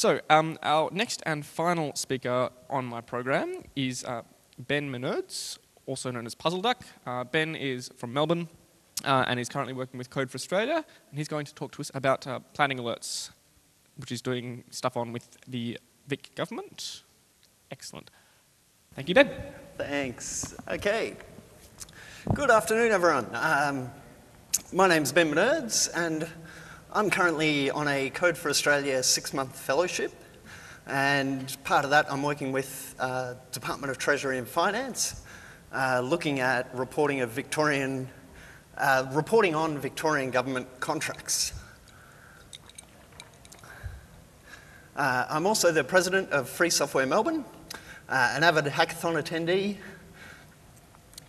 So, um, our next and final speaker on my program is uh, Ben Minerds, also known as Puzzle Duck. Uh, ben is from Melbourne uh, and he's currently working with Code for Australia, and he's going to talk to us about uh, planning alerts, which is doing stuff on with the Vic government. Excellent. Thank you, Ben. Thanks. Okay. Good afternoon, everyone. Um, my name's Ben Minerds, and I'm currently on a Code for Australia six-month fellowship, and part of that I'm working with uh, Department of Treasury and Finance, uh, looking at reporting of Victorian, uh, reporting on Victorian government contracts. Uh, I'm also the president of Free Software Melbourne, uh, an avid hackathon attendee,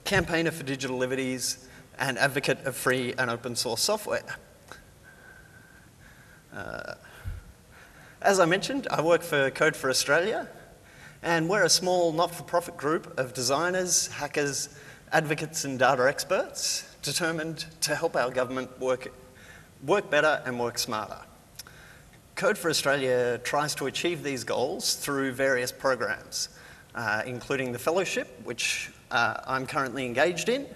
campaigner for digital liberties, and advocate of free and open source software. Uh, as I mentioned, I work for Code for Australia, and we're a small not-for-profit group of designers, hackers, advocates and data experts determined to help our government work, work better and work smarter. Code for Australia tries to achieve these goals through various programs, uh, including the fellowship, which uh, I'm currently engaged in,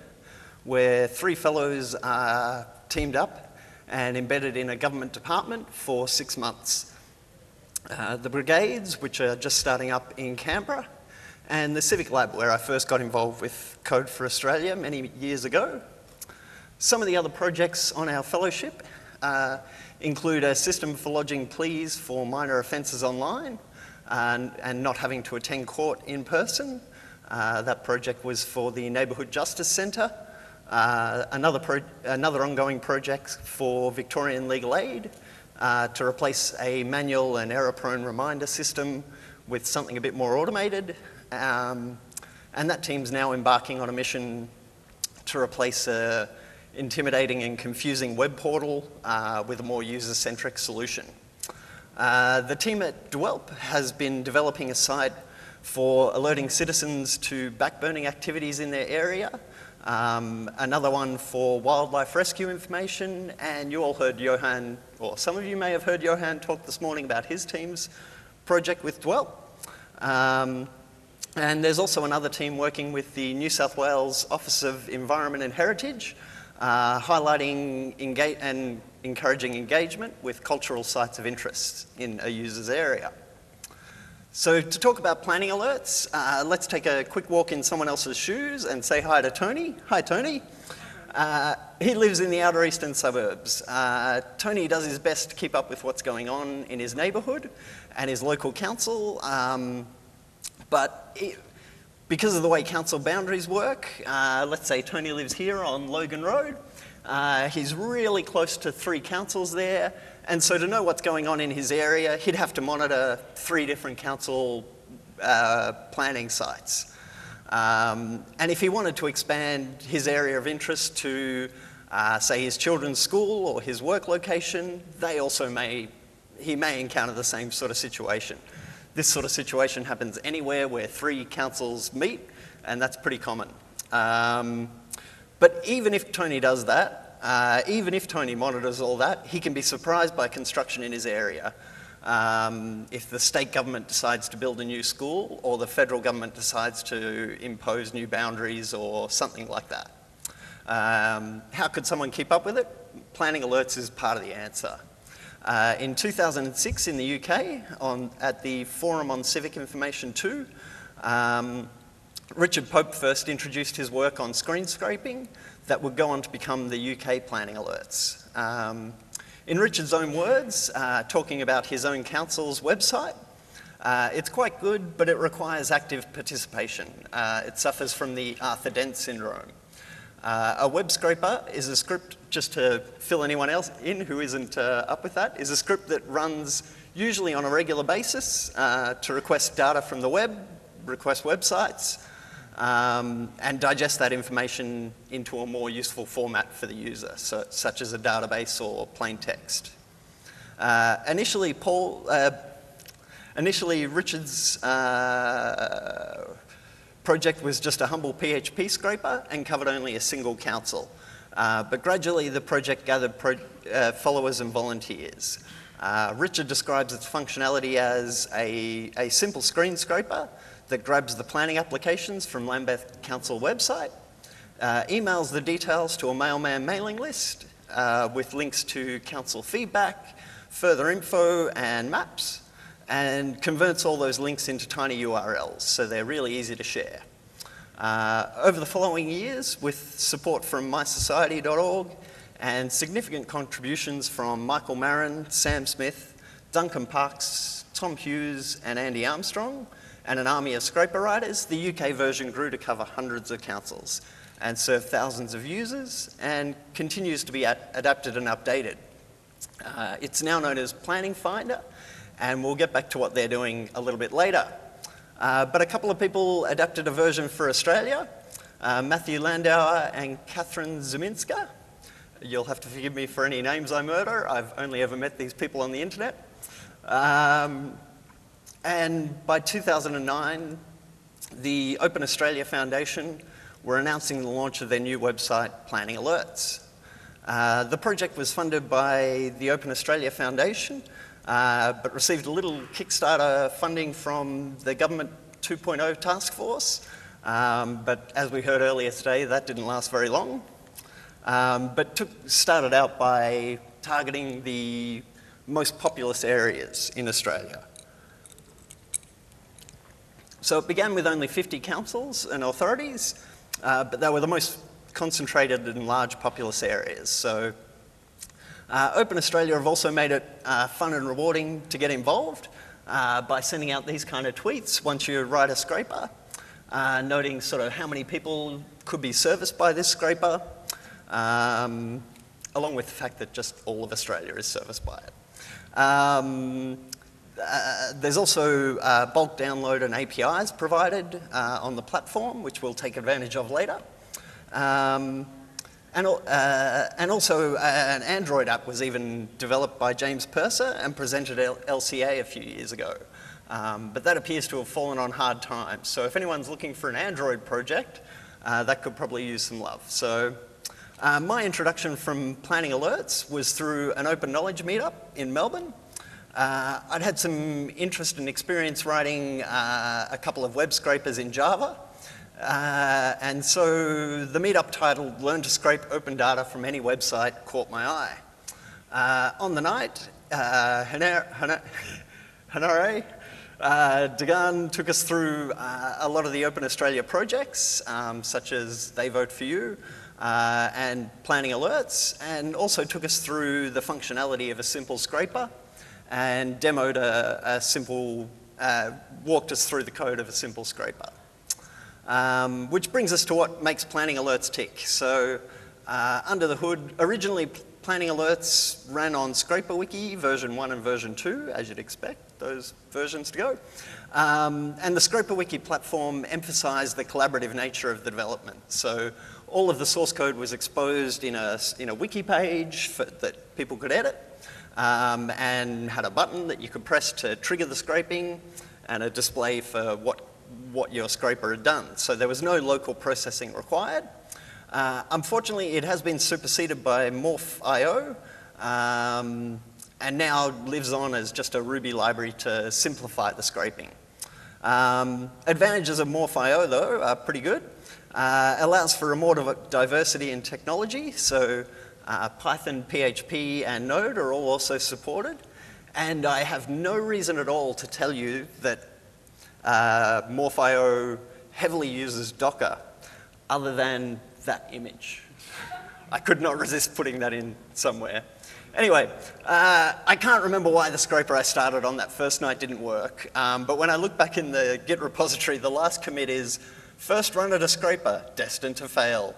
where three fellows are teamed up and embedded in a government department for six months. Uh, the brigades, which are just starting up in Canberra, and the Civic Lab, where I first got involved with Code for Australia many years ago. Some of the other projects on our fellowship uh, include a system for lodging pleas for minor offences online and, and, not having to attend court in person. Uh, that project was for the Neighbourhood Justice Centre. Uh, another, another ongoing project for Victorian Legal Aid uh, to replace a manual and error-prone reminder system with something a bit more automated. Um, and that team's now embarking on a mission to replace a intimidating and confusing web portal uh, with a more user-centric solution. Uh, the team at DELWP has been developing a site for alerting citizens to backburning activities in their area um, another one for wildlife rescue information, and you all heard Johan, or some of you may have heard Johan talk this morning about his team's project with DELWP. Um, and there's also another team working with the New South Wales Office of Environment and Heritage, uh, highlighting and encouraging engagement with cultural sites of interest in a user's area. So to talk about planning alerts, uh, let's take a quick walk in someone else's shoes and say hi to Tony. Hi, Tony. Uh, he lives in the outer eastern suburbs. Uh, Tony does his best to keep up with what's going on in his neighbourhood and his local council, um, but it, because of the way council boundaries work, uh, let's say Tony lives here on Logan Road, uh, he's really close to three councils there, and so to know what's going on in his area, he'd have to monitor three different council uh, planning sites. Um, and if he wanted to expand his area of interest to, uh, say, his children's school or his work location, they also may, he may encounter the same sort of situation. This sort of situation happens anywhere where three councils meet, and that's pretty common. Um, but even if Tony does that, uh, even if Tony monitors all that, he can be surprised by construction in his area. Um, if the state government decides to build a new school or the federal government decides to impose new boundaries or something like that. Um, how could someone keep up with it? Planning alerts is part of the answer. Uh, in 2006 in the UK, on, at the Forum on Civic Information 2, um, Richard Pope first introduced his work on screen scraping that would go on to become the UK planning alerts. Um, in Richard's own words, uh, talking about his own council's website, uh, it's quite good, but it requires active participation. Uh, it suffers from the Arthur Dent syndrome. Uh, a web scraper is a script, just to fill anyone else in who isn't uh, up with that, is a script that runs usually on a regular basis uh, to request data from the web, request websites, um, and digest that information into a more useful format for the user, so, such as a database or plain text. Uh, initially, Paul, uh, initially Richard's uh, project was just a humble PHP scraper and covered only a single council. Uh, but gradually the project gathered pro uh, followers and volunteers. Uh, Richard describes its functionality as a, a simple screen scraper that grabs the planning applications from Lambeth Council website, uh, emails the details to a mailman mailing list uh, with links to council feedback, further info and maps, and converts all those links into tiny URLs, so they're really easy to share. Uh, over the following years, with support from mysociety.org and significant contributions from Michael Marin, Sam Smith, Duncan Parkes, Tom Hughes, and Andy Armstrong, and an army of scraper writers, the UK version grew to cover hundreds of councils and serve thousands of users and continues to be adapted and updated. Uh, it's now known as Planning Finder, and we'll get back to what they're doing a little bit later. Uh, but a couple of people adapted a version for Australia, uh, Matthew Landauer and Katherine Szuminska. You'll have to forgive me for any names I murder. I've only ever met these people on the internet. Um, and by 2009, the Open Australia Foundation were announcing the launch of their new website, Planning Alerts. Uh, the project was funded by the Open Australia Foundation, uh, but received a little Kickstarter funding from the Government 2.0 Task Force. Um, but as we heard earlier today, that didn't last very long. Um, but took, started out by targeting the most populous areas in Australia. So it began with only 50 councils and authorities, uh, but they were the most concentrated in large populous areas. So uh, Open Australia have also made it uh, fun and rewarding to get involved uh, by sending out these kind of tweets once you write a scraper, uh, noting sort of how many people could be serviced by this scraper, um, along with the fact that just all of Australia is serviced by it. Um, uh, there's also uh, bulk download and APIs provided uh, on the platform, which we'll take advantage of later. Um, and, uh, and also, uh, an Android app was even developed by James Purser and presented at LCA a few years ago. Um, but that appears to have fallen on hard times. So if anyone's looking for an Android project, that could probably use some love. So my introduction from planning alerts was through an open knowledge meetup in Melbourne. Uh, I'd had some interest and experience writing uh, a couple of web scrapers in Java. Uh, and so the meetup titled Learn to Scrape Open Data from Any Website caught my eye. Uh, on the night, uh, Henare, uh, Degan took us through uh, a lot of the Open Australia projects, um, such as They Vote For You, uh, and planning alerts, and also took us through the functionality of a simple scraper, and demoed a, a simple, uh, walked us through the code of a simple scraper. Um, which brings us to what makes planning alerts tick. So uh, under the hood, originally planning alerts ran on ScraperWiki version 1 and version 2, as you'd expect those versions to go. Um, and the ScraperWiki platform emphasized the collaborative nature of the development. So all of the source code was exposed in a, in a wiki page for, that people could edit um, and had a button that you could press to trigger the scraping and a display for what what your scraper had done. So there was no local processing required. Uh, unfortunately, it has been superseded by Morph.io um, and now lives on as just a Ruby library to simplify the scraping. Um, advantages of Morph.io, though, are pretty good. Uh, allows for a more diversity in technology, so uh, Python, PHP, and Node are all also supported. And I have no reason at all to tell you that uh, Morph.io heavily uses Docker, other than that image. I could not resist putting that in somewhere. Anyway, uh, I can't remember why the scraper I started on that first night didn't work, um, but when I look back in the Git repository, the last commit is first run at a scraper, destined to fail.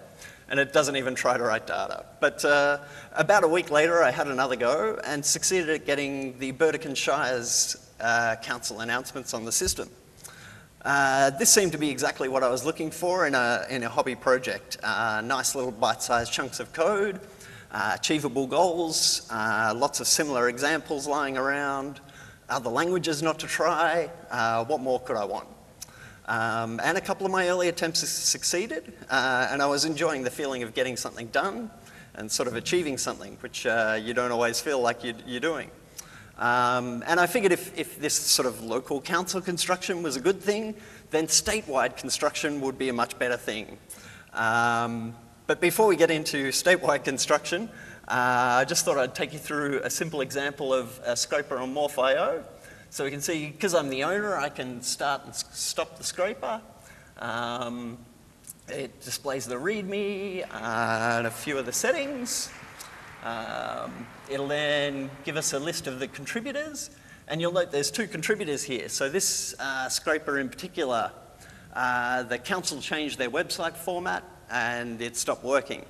And it doesn't even try to write data. But uh, about a week later, I had another go and succeeded at getting the Burdekin Shires uh, Council announcements on the system. Uh, this seemed to be exactly what I was looking for in a, in a hobby project. Uh, nice little bite-sized chunks of code, uh, achievable goals, uh, lots of similar examples lying around, other languages not to try, what more could I want? Um, and a couple of my early attempts succeeded, uh, and I was enjoying the feeling of getting something done and sort of achieving something, which you don't always feel like you're, you're doing. Um, and I figured if, if this sort of local council construction was a good thing, then statewide construction would be a much better thing. Um, but before we get into statewide construction, uh, I just thought I'd take you through a simple example of a scraper on Morph.io. So we can see, because I'm the owner, I can start and stop the scraper. Um, it displays the README and a few of the settings. Um, it'll then give us a list of the contributors, and you'll note there's two contributors here. So this uh, scraper in particular, uh, the council changed their website format and it stopped working.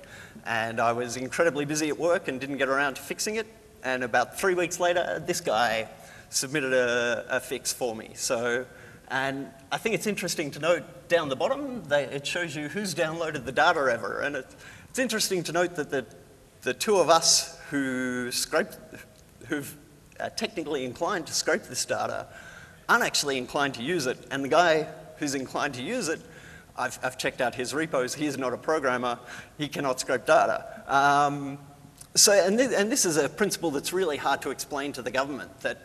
And I was incredibly busy at work and didn't get around to fixing it. And about three weeks later, this guy submitted a, a fix for me. So, and I think it's interesting to note down the bottom, they, it shows you who's downloaded the data ever. And it, it's interesting to note that the the two of us who scrape, who've uh, technically inclined to scrape this data aren't actually inclined to use it. And the guy who's inclined to use it, I've, I've checked out his repos. He's not a programmer. He cannot scrape data. Um, so, and, th and this is a principle that's really hard to explain to the government, that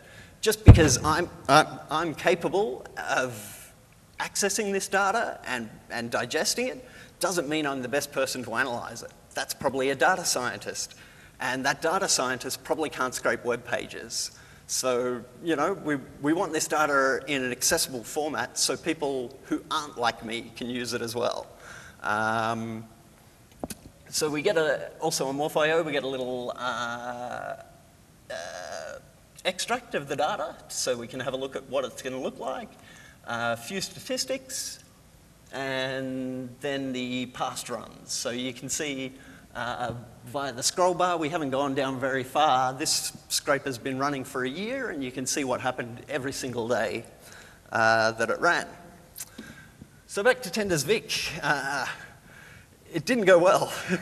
just because I'm, uh, I'm capable of accessing this data and, and digesting it, doesn't mean I'm the best person to analyze it that's probably a data scientist. And that data scientist probably can't scrape web pages. So, you know, we, we want this data in an accessible format so people who aren't like me can use it as well. Um, so we get a, also on Morph.io, we get a little uh, extract of the data so we can have a look at what it's going to look like. A few statistics, and then the past runs. So you can see uh, via the scroll bar, we haven't gone down very far. This scraper's been running for a year, and you can see what happened every single day uh, that it ran. So back to Tenders Vic. Uh, it didn't go well.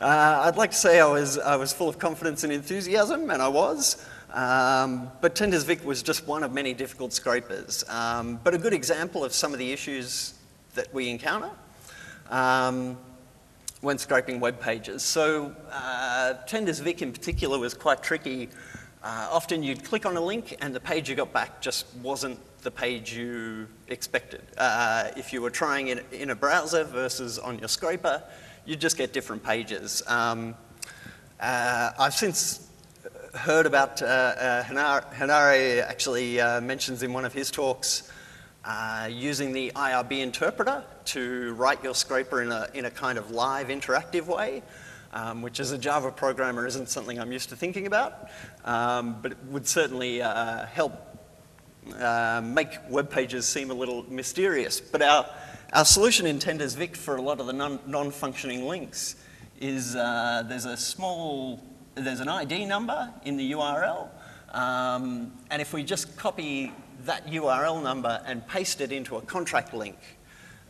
Uh, I'd like to say I was, I was full of confidence and enthusiasm, and I was. Um, but Tenders Vic was just one of many difficult scrapers. Um, but a good example of some of the issues that we encounter um, when scraping web pages. So uh, Tenders Vic in particular was quite tricky. Uh, often you'd click on a link and the page you got back just wasn't the page you expected. Uh, if you were trying it in a browser versus on your scraper, you'd just get different pages. Um, uh, I've since heard about, uh, uh, Henare actually uh, mentions in one of his talks uh, using the IRB interpreter to write your scraper in a, in a kind of live interactive way, um, which as a Java programmer isn't something I'm used to thinking about, um, but it would certainly uh, help uh, make web pages seem a little mysterious. But our, our solution in Tenders Vic for a lot of the non, functioning links is uh, there's a small, there's an ID number in the URL, um, and if we just copy that URL number and paste it into a contract link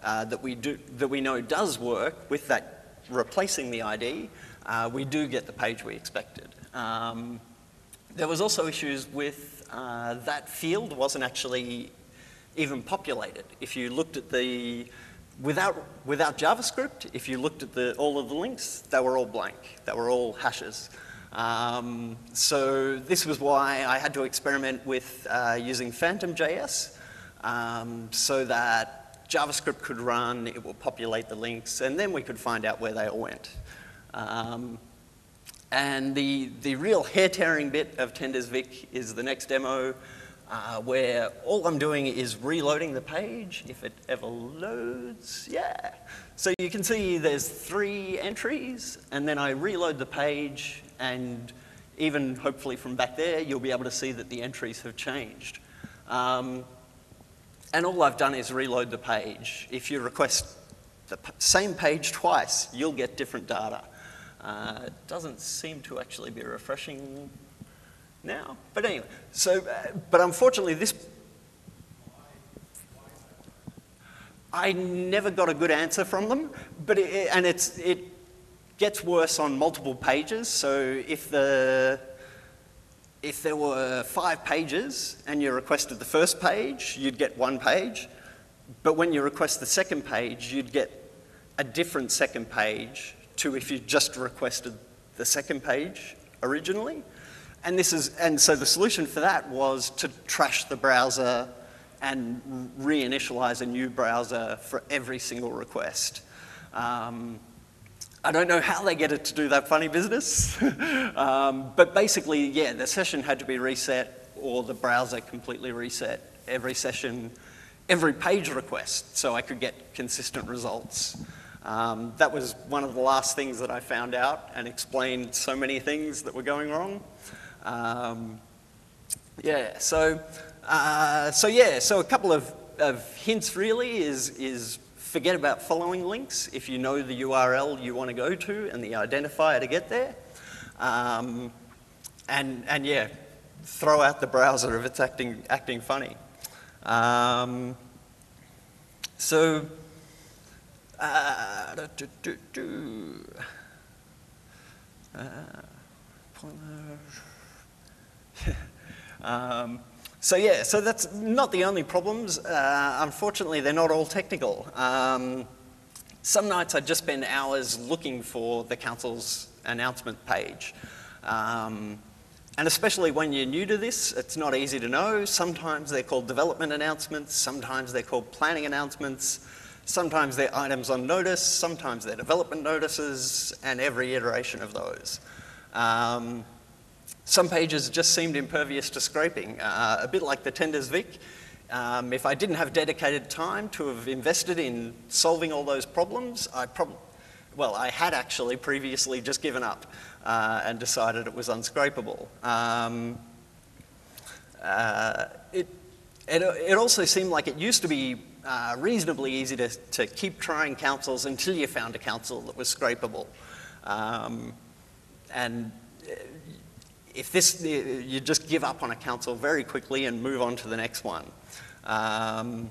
uh, that, we do, that we know does work with that replacing the ID, uh, we do get the page we expected. Um, there was also issues with uh, that field wasn't actually even populated. If you looked at the, without, without JavaScript, if you looked at the, all of the links, they were all blank. They were all hashes. Um, so this was why I had to experiment with uh, using Phantom.js um, so that JavaScript could run, it will populate the links, and then we could find out where they all went. Um, and the, the real hair-tearing bit of Tenders Vic is the next demo uh, where all I'm doing is reloading the page, if it ever loads, yeah. So you can see there's three entries, and then I reload the page, and even hopefully from back there, you'll be able to see that the entries have changed. Um, and all I've done is reload the page. If you request the same page twice, you'll get different data. Uh, it doesn't seem to actually be refreshing now. But anyway, so, uh, but unfortunately this, I never got a good answer from them, but it, and it's, it gets worse on multiple pages. So if, the, if there were five pages and you requested the first page, you'd get one page. But when you request the second page, you'd get a different second page to if you just requested the second page originally. and this is, and so the solution for that was to trash the browser and reinitialize a new browser for every single request. Um, I don't know how they get it to do that funny business, um, but basically, yeah, the session had to be reset or the browser completely reset every session, every page request, so I could get consistent results. Um, that was one of the last things that I found out and explained so many things that were going wrong. Um, yeah, so, uh, so yeah, so a couple of, of hints really is, is forget about following links if you know the URL you want to go to and the identifier to get there. Um, and, and yeah, throw out the browser if it's acting, acting funny. Um, so, uh, do, do, do, uh, um, so yeah, so that's not the only problems. Uh, unfortunately, they're not all technical. Um, some nights I just spend hours looking for the council's announcement page. Um, and especially when you're new to this, it's not easy to know. Sometimes they're called development announcements, sometimes they're called planning announcements, sometimes they're items on notice, sometimes they're development notices, and every iteration of those. Um, some pages just seemed impervious to scraping, uh, a bit like the Tenders Vic. Um, if I didn't have dedicated time to have invested in solving all those problems, I probably, well, I had actually previously just given up uh, and decided it was unscrapable. Um, uh, it, it, it, also seemed like it used to be uh, reasonably easy to, to keep trying councils until you found a council that was scrapable. Um, and if this, you just give up on a council very quickly and move on to the next one. Um,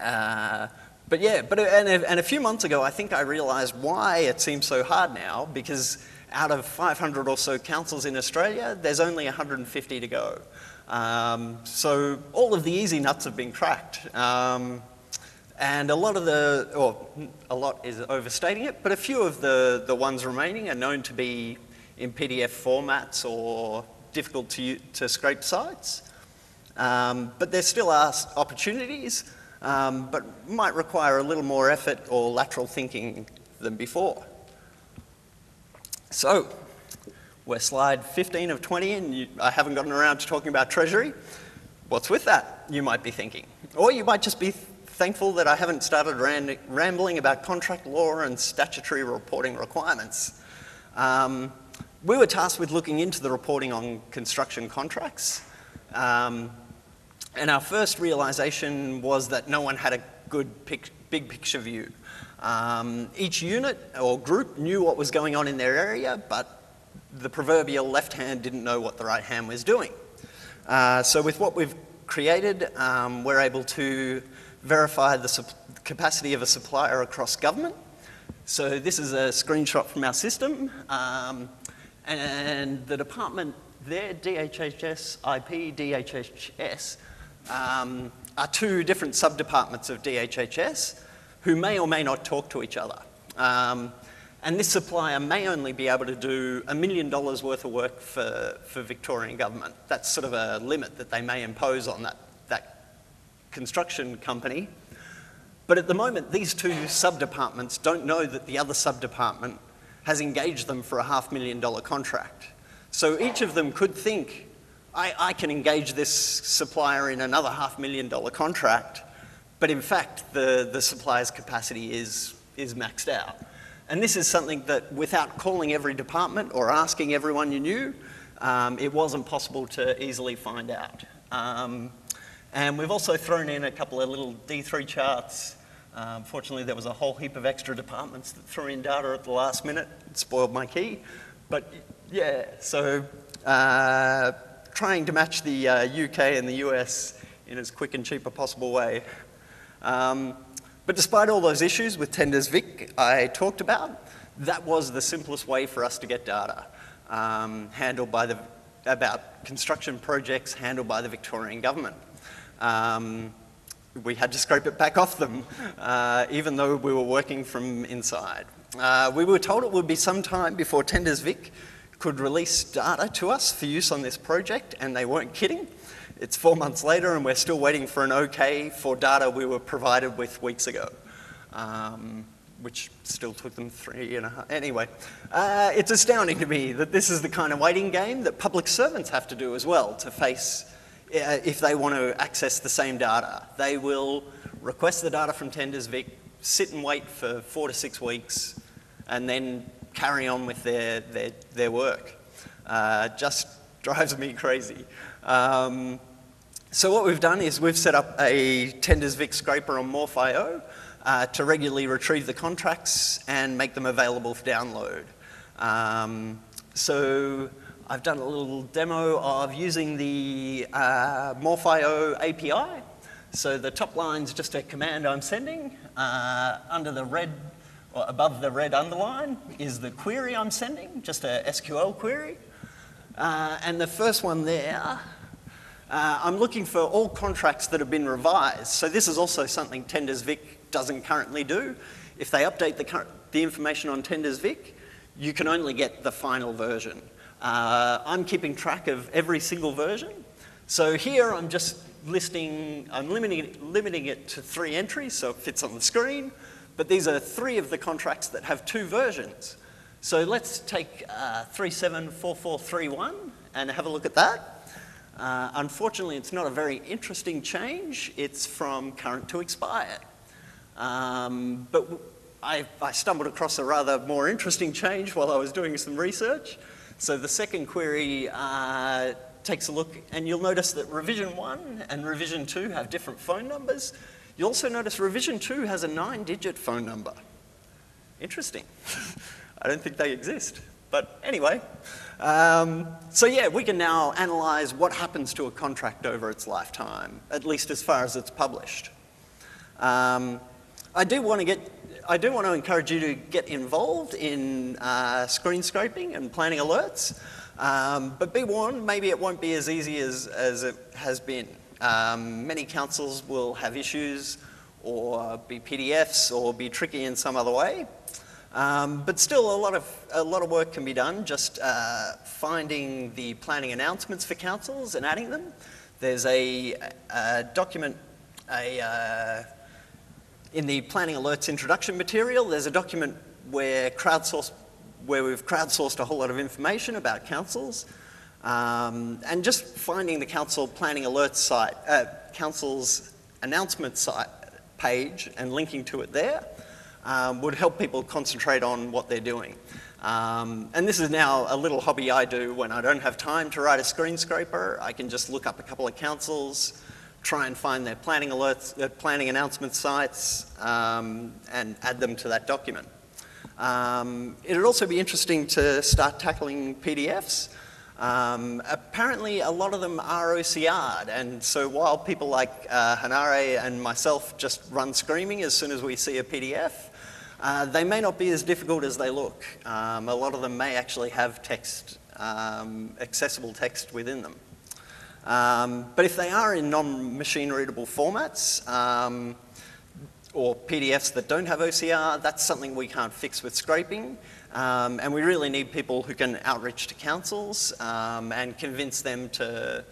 uh, but yeah, but and a, and a few months ago, I think I realized why it seems so hard now, because out of 500 or so councils in Australia, there's only 150 to go. Um, so all of the easy nuts have been cracked. Um, and a lot of the, or a lot is overstating it, but a few of the, the ones remaining are known to be in PDF formats or difficult to, to scrape sites. Um, but there still are opportunities, um, but might require a little more effort or lateral thinking than before. So, we're slide 15 of 20 and you, I haven't gotten around to talking about Treasury. What's with that, you might be thinking. Or you might just be thankful that I haven't started rambling about contract law and statutory reporting requirements. Um, we were tasked with looking into the reporting on construction contracts. Um, and our first realization was that no one had a good pic big picture view. Um, each unit or group knew what was going on in their area, but the proverbial left hand didn't know what the right hand was doing. Uh, so with what we've created, um, we're able to verify the capacity of a supplier across government. So this is a screenshot from our system. Um, and the department their DHHS IP, DHHS, um, are two different sub-departments of DHHS who may or may not talk to each other. Um, and this supplier may only be able to do a million dollars worth of work for, for Victorian government. That's sort of a limit that they may impose on that, that construction company. But at the moment, these two sub-departments don't know that the other sub-department has engaged them for a half million dollar contract. So each of them could think, I, I can engage this supplier in another half million dollar contract, but in fact, the, the supplier's capacity is, is maxed out. And this is something that without calling every department or asking everyone you knew, um, it wasn't possible to easily find out. Um, and we've also thrown in a couple of little D3 charts um, fortunately, there was a whole heap of extra departments that threw in data at the last minute. It spoiled my key. But yeah, so uh, trying to match the uh, UK and the US in as quick and cheap a possible way. Um, but despite all those issues with Tenders Vic I talked about, that was the simplest way for us to get data um, handled by the, about construction projects handled by the Victorian government. Um, we had to scrape it back off them, uh, even though we were working from inside. Uh, we were told it would be some time before Tenders Vic could release data to us for use on this project, and they weren't kidding. It's four months later, and we're still waiting for an okay for data we were provided with weeks ago. Um, which still took them three and a half. Anyway, uh, it's astounding to me that this is the kind of waiting game that public servants have to do as well to face if they want to access the same data. They will request the data from Tenders Vic, sit and wait for four to six weeks, and then carry on with their, their, their work. Uh, just drives me crazy. Um, so what we've done is we've set up a Tenders Vic scraper on Morph.io uh, to regularly retrieve the contracts and make them available for download. Um, so I've done a little demo of using the uh, Morph.io API. So the top line is just a command I'm sending. Uh, under the red, or above the red underline is the query I'm sending, just a SQL query. Uh, and the first one there uh, I'm looking for all contracts that have been revised. So this is also something Tenders Vic doesn't currently do. If they update the, the information on Tenders Vic, you can only get the final version. Uh, I'm keeping track of every single version. So here I'm just listing, I'm limiting it, limiting it to three entries so it fits on the screen. But these are three of the contracts that have two versions. So let's take uh, 374431 and have a look at that. Uh, unfortunately, it's not a very interesting change. It's from current to expired. Um, but I, I, stumbled across a rather more interesting change while I was doing some research. So the second query uh, takes a look, and you'll notice that revision 1 and revision 2 have different phone numbers. You'll also notice revision 2 has a nine-digit phone number. Interesting. I don't think they exist. But anyway, um, so yeah, we can now analyze what happens to a contract over its lifetime, at least as far as it's published. Um, I do want to get, I do want to encourage you to get involved in uh, screen scraping and planning alerts, um, but be warned, maybe it won't be as easy as, as it has been. Um, many councils will have issues or be PDFs or be tricky in some other way. Um, but still, a lot of a lot of work can be done just uh, finding the planning announcements for councils and adding them. There's a, a document, a uh, in the planning alerts introduction material. There's a document where crowdsource, where we've crowdsourced a whole lot of information about councils, um, and just finding the council planning alerts site, uh, council's announcement site page, and linking to it there um, would help people concentrate on what they're doing. Um, and this is now a little hobby I do when I don't have time to write a screen scraper. I can just look up a couple of councils, try and find their planning alerts, their planning announcement sites, um, and add them to that document. Um, it'd also be interesting to start tackling PDFs. Um, apparently, a lot of them are OCR'd, and so while people like uh, Henare and myself just run screaming as soon as we see a PDF, uh, they may not be as difficult as they look. Um, a lot of them may actually have text, um, accessible text within them. Um, but if they are in non-machine readable formats, um, or PDFs that don't have OCR, that's something we can't fix with scraping. Um, and we really need people who can outreach to councils um, and convince them to,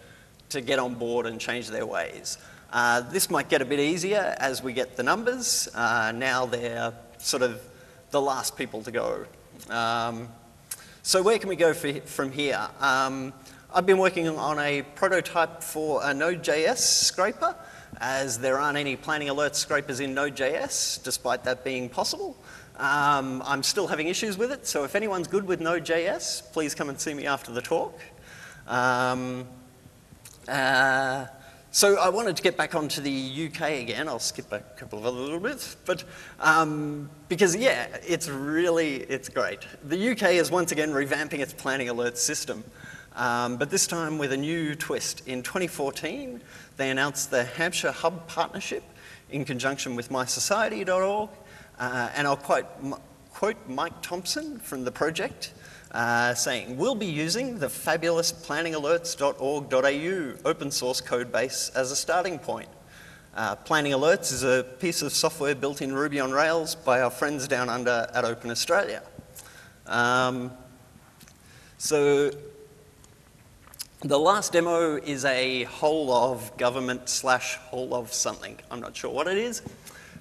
to get on board and change their ways. Uh, this might get a bit easier as we get the numbers. Uh, now they're sort of the last people to go. Um, so where can we go for, from here? I've been working on a prototype for a Node.js scraper, as there aren't any planning alert scrapers in Node.js, despite that being possible. Um, I'm still having issues with it, so if anyone's good with Node.js, please come and see me after the talk. Um, uh, so I wanted to get back onto the UK again. I'll skip a couple of other little bits, but um, because yeah, it's really it's great. The UK is once again revamping its planning alert system, um, but this time with a new twist. In 2014, they announced the Hampshire Hub partnership in conjunction with MySociety.org, uh, and I'll quote, quote Mike Thompson from the project uh, saying, we'll be using the fabulous planningalerts.org.au open source code base as a starting point. Uh, Planning Alerts is a piece of software built in Ruby on Rails by our friends down under at Open Australia. Um, So the last demo is a whole of government slash whole of something. I'm not sure what it is.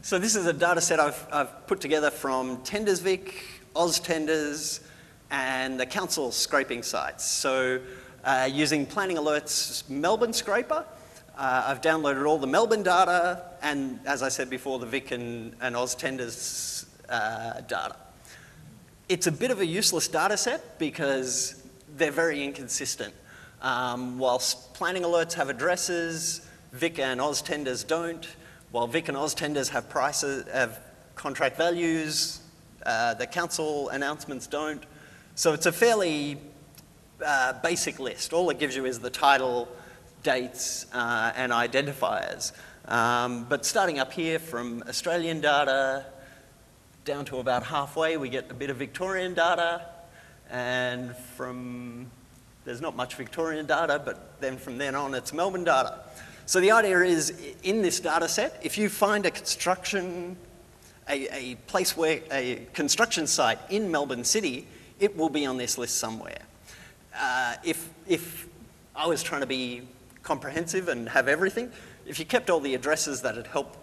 So this is a data set I've, I've put together from TendersVic, AusTenders, and the council scraping sites. So uh, using Planning Alert's Melbourne scraper, uh, I've downloaded all the Melbourne data and, as I said before, the Vic and, and AusTenders uh, data. It's a bit of a useless data set because they're very inconsistent. Um, whilst planning alerts have addresses, Vic and AusTenders don't. While Vic and AusTenders have prices, have contract values, uh, the council announcements don't. So it's a fairly uh, basic list. All it gives you is the title, dates, uh, and identifiers. Um, but starting up here from Australian data down to about halfway, we get a bit of Victorian data, and from there's not much Victorian data, but then from then on, it's Melbourne data. So the idea is, in this data set, if you find a construction, a, a place where, a construction site in Melbourne City, it will be on this list somewhere. Uh, if, if I was trying to be comprehensive and have everything, if you kept all the addresses, that'd help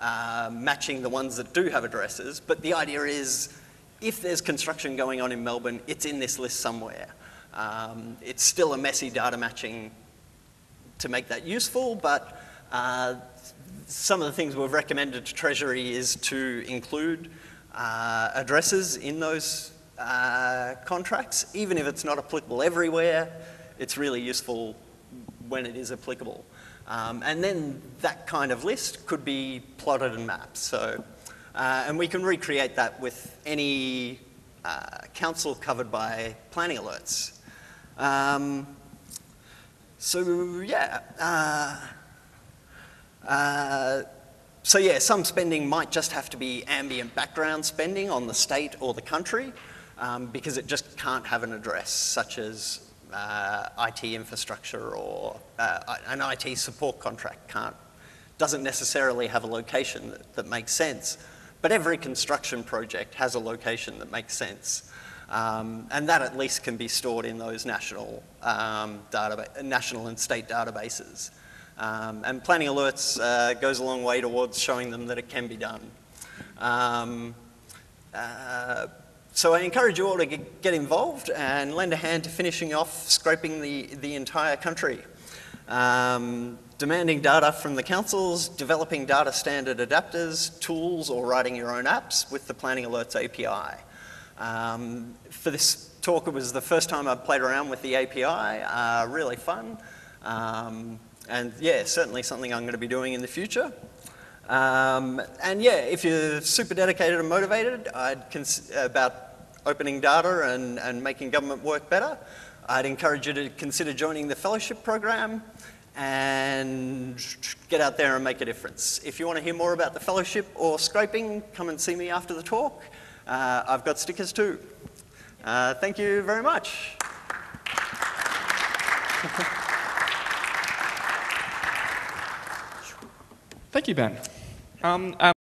uh, matching the ones that do have addresses. But the idea is, if there's construction going on in Melbourne, it's in this list somewhere. Um, it's still a messy data matching to make that useful, but uh, some of the things we've recommended to Treasury is to include uh, addresses in those uh, contracts, even if it's not applicable everywhere, it's really useful when it is applicable. Um, and then that kind of list could be plotted and mapped. So, uh, and we can recreate that with any uh, council covered by planning alerts. Um, so yeah, uh, uh, so yeah, some spending might just have to be ambient background spending on the state or the country um, because it just can't have an address such as uh, IT infrastructure or uh, an IT support contract can't, doesn't necessarily have a location that, that makes sense. But every construction project has a location that makes sense. Um, and that at least can be stored in those national, um, national and state databases. Um, and planning alerts uh, goes a long way towards showing them that it can be done. Um, uh, so I encourage you all to get involved and lend a hand to finishing off scraping the, the entire country. Um, demanding data from the councils, developing data standard adapters, tools, or writing your own apps with the Planning Alerts API. Um, for this talk, it was the first time I played around with the API, uh, really fun. Um, and yeah, certainly something I'm going to be doing in the future. Um, and yeah, if you're super dedicated and motivated about opening data and, and making government work better, I'd encourage you to consider joining the fellowship program and get out there and make a difference. If you want to hear more about the fellowship or scraping, come and see me after the talk. Uh, I've got stickers too. Uh, thank you very much. Thank you, Ben. Um, um